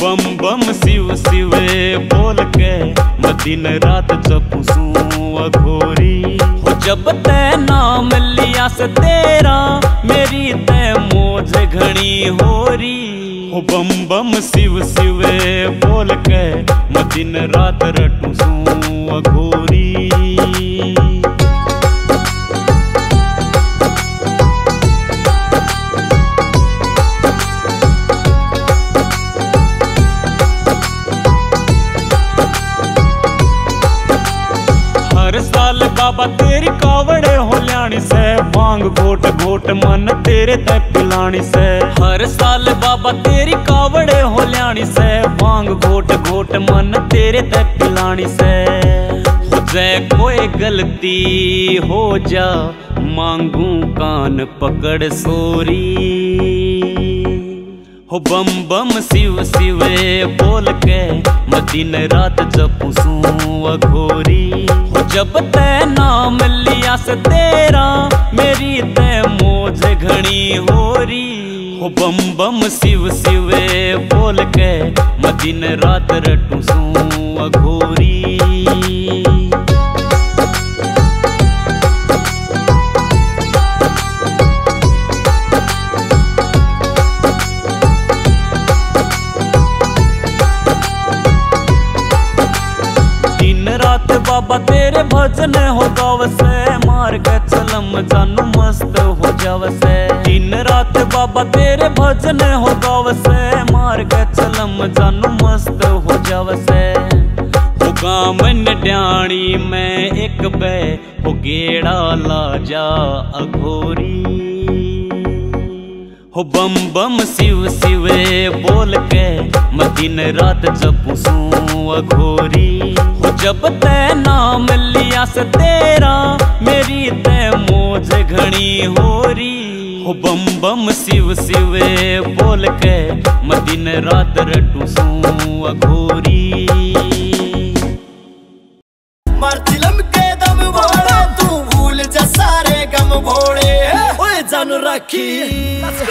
बम बम शिव शिव बोल के मैं दिन रात जपूसू अघोरी। हो जब ते नाम लिया से तेरा मेरी ते मोज घड़ी होरी। हो बम बम शिव शिव बोल के मैं दिन रात रटूसू अघोरी। बाबा, तेरी कावड़े हो ल्याणी से। भाँग घोट घोट मन तेरे ते पिलानी से। हर साल बाबा, तेरी कावड़े हो ल्याणी से। भाँग घोट घोट मन तेरे ते पिलानी से। हो कोई गलती, हो जा, मांगू कान पकड़ सोरी। हो बम बम, शिव, शिवे, बोल के, मैं दिन रात जपूसू अघोरी। हो जब ते नाम लिया से तेरा, मेरी ते मोज हो होरी। हो बम बम शिव शिवे बोल के, मैं दिन रात रटूसू अघोरी। दिन रात बाबा भजन हो गाव से, मार के चलम, जानू मस्त हो जाव से। दिन रात बाबा तेरे भजन हो गाव से, मार के चलम, जानू मस्त हो जाव से। हो गामन ड्याणी में एक बे हो गेड़ा ला जा अघोरी। हो बम बम शिव शिवे बोल के, मैं दिन रात जपूसू अघोरी। हो जब ते नाम लिया से तेरा मेरी ते मोज घणी होरी हो बम बम शिव शिवे बोल के मैं दिन रात रटूसू अघोरी। मर चिलम के दम भोले तू भूल जा सारे गम भोले। ओए राखी।